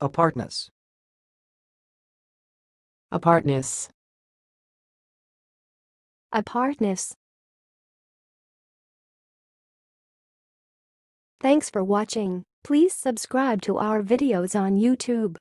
Apartness. Apartness. Apartness. Thanks for watching. Please subscribe to our videos on YouTube.